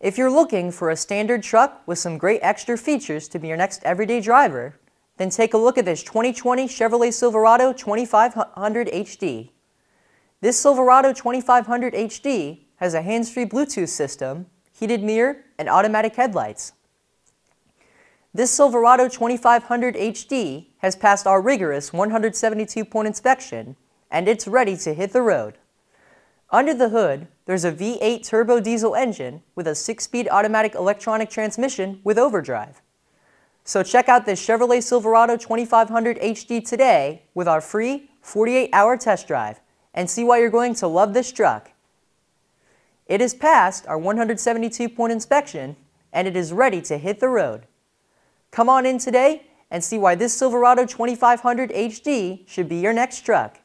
If you're looking for a standard truck with some great extra features to be your next everyday driver, then take a look at this 2020 Chevrolet Silverado 2500 HD. This Silverado 2500 HD has a hands-free Bluetooth system, heated mirror, and automatic headlights. This Silverado 2500 HD has passed our rigorous 172-point inspection, and it's ready to hit the road. Under the hood, there's a V8 turbo diesel engine with a 6-speed automatic electronic transmission with overdrive. So check out this Chevrolet Silverado 2500 HD today with our free 48-hour test drive and see why you're going to love this truck. It has passed our 172-point inspection and it is ready to hit the road. Come on in today and see why this Silverado 2500 HD should be your next truck.